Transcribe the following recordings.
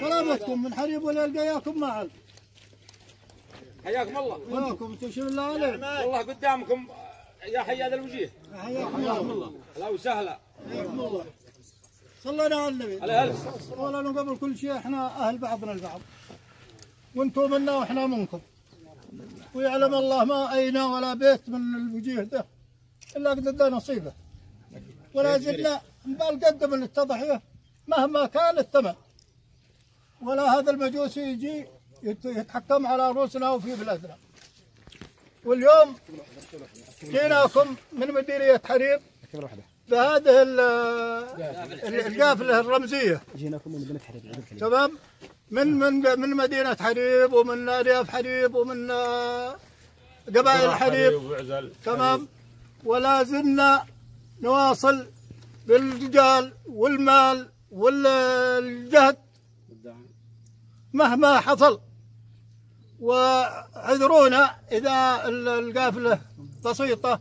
سلامتكم من حريب ولا لقياكم معل حياكم الله. وياكم تشير الله عليك. والله قدامكم يا حياد الوجيه. حياكم الله. هلا وسهلا. حياكم الله. صلينا على النبي. هلا اولا قبل كل شيء إحنا أهل بعضنا البعض. وأنتم منا وإحنا منكم. ويعلم الله ما اينا ولا بيت من الوجيه ده. إلا قد ادى نصيبه. ولا زلنا نبال قدم التضحيه مهما كان الثمن. ولا هذا المجوسي يجي يت- يتحكم على رؤوسنا وفي بلادنا. واليوم جيناكم من مديريه حرير. بهذه ال- ال- القافلة الرمزية. جيناكم من مدينة حرير تمام؟ من من من مدينة حريب ومن أرياف حريب ومن آه، قبائل حريب تمام؟ ولا زلنا نواصل بالرجال والمال والجهد مهما حصل. وعذرونا إذا ال- القافلة بسيطة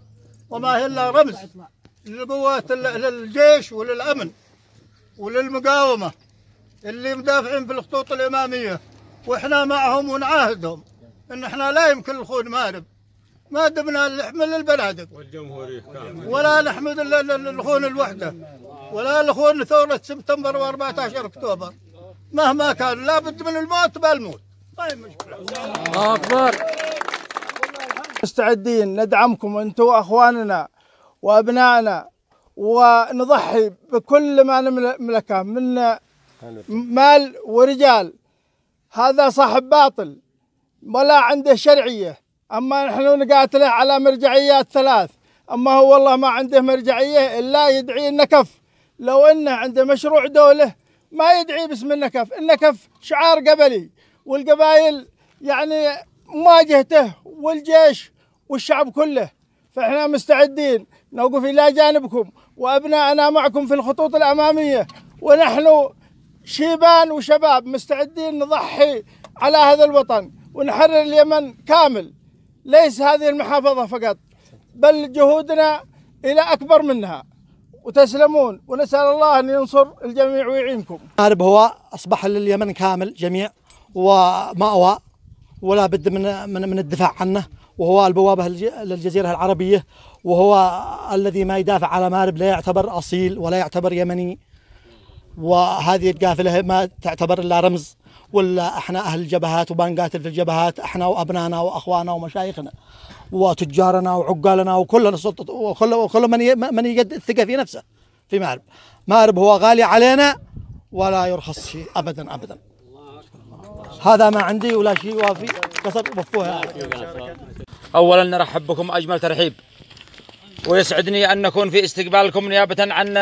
وما هي إلا رمز لقوات للجيش وللأمن وللمقاومة اللي مدافعين في الخطوط الإمامية. وإحنا معهم ونعاهدهم. إن إحنا لا يمكن نخون مارب ما دمنا نحمل البنادق. والجمهورية ولا نحمد ال- ال- الخون الوحدة. ولا الخون ثورة سبتمبر و14 أكتوبر. مهما كان لابد من الموت بالموت ما هي مشكله مستعدين ندعمكم أنتم وأخواننا وأبنائنا ونضحي بكل ما نملكه من مال ورجال. هذا صاحب باطل ولا عنده شرعية. أما نحن نقاتله على مرجعيات ثلاث أما هو والله ما عنده مرجعية إلا يدعي النكف لو إنه عنده مشروع دولة ما يدعي باسم النكف. النكف شعار قبلي والقبائل يعني مواجهته والجيش والشعب كله. فإحنا مستعدين. نوقف إلى جانبكم وابنائنا معكم في الخطوط الأمامية. ونحن شيبان وشباب مستعدين نضحي على هذا الوطن ونحرر اليمن كامل. ليس هذه المحافظة فقط بل جهودنا إلى أكبر منها. وتسلمون ونسأل الله أن ينصر الجميع ويعينكم. مارب هو أصبح لليمن كامل جميع ومأوى ولا بد من من من الدفاع عنه وهو البوابة للج- للجزيرة العربية وهو الذي ما يدافع على مارب لا يعتبر أصيل ولا يعتبر يمني. وهذه القافله ما تعتبر إلا رمز. ولا إحنا أهل الجبهات وبنقاتل في الجبهات إحنا وابنائنا واخواننا ومشايخنا وتجارنا وعقالنا وكل السلطه وكل وكل من من يجد الثقة في نفسه. في مارب مارب هو غالي علينا ولا يرخص شيء ابدا ابدا. هذا ما عندي ولا شيء وافي. قصر وفوها. اولا نرحب بكم أجمل ترحيب. ويسعدني أن نكون في استقبالكم نيابه عن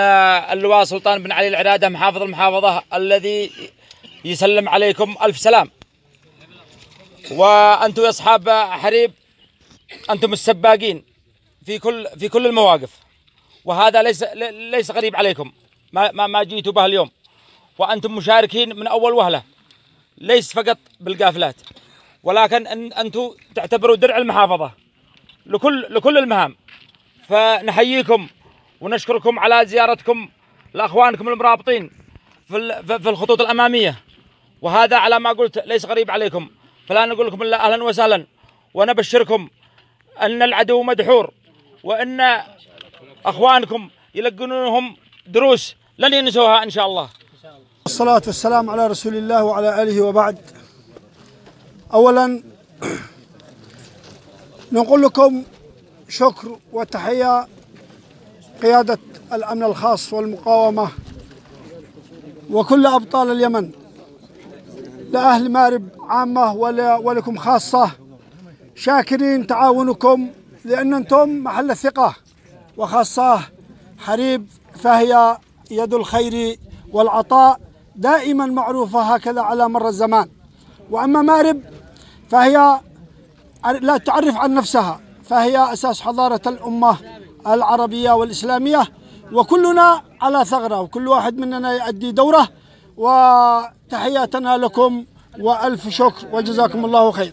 اللواء سلطان بن علي العراده محافظ المحافظة الذي يسلم عليكم ألف سلام. وأنتم يا أصحاب حريب أنتم السباقين في كل في كل المواقف. وهذا ليس ليس غريب عليكم. ما ما, ما جيتوا به اليوم. وأنتم مشاركين من أول وهلة ليس فقط بالقافلات. ولكن أن أنتم تعتبروا درع المحافظة لكل لكل المهام. فنحييكم ونشكركم على زيارتكم لأخوانكم المرابطين في في الخطوط الأمامية. وهذا على ما قلت ليس غريب عليكم. فلا نقول لكم إلا أهلا وسهلا. ونبشركم أن العدو مدحور وأن أخوانكم يلقنونهم دروس لن ينسوها إن شاء الله. الصلاة والسلام على رسول الله وعلى آله وبعد. أولا نقول لكم شكر وتحية قيادة الأمن الخاص والمقاومة وكل أبطال اليمن. لأهل مارب عامة ول- ولكم خاصة. شاكرين تعاونكم لأن أنتم محل الثقة وخاصة حريب فهي يد الخير والعطاء دائما معروفة هكذا على مر الزمان. وأما مارب فهي لا تعرف عن نفسها فهي أساس حضارة الأمة العربية والإسلامية وكلنا على ثغرة وكل واحد مننا يؤدي دوره وتحياتنا لكم وألف شكر وجزاكم الله خير.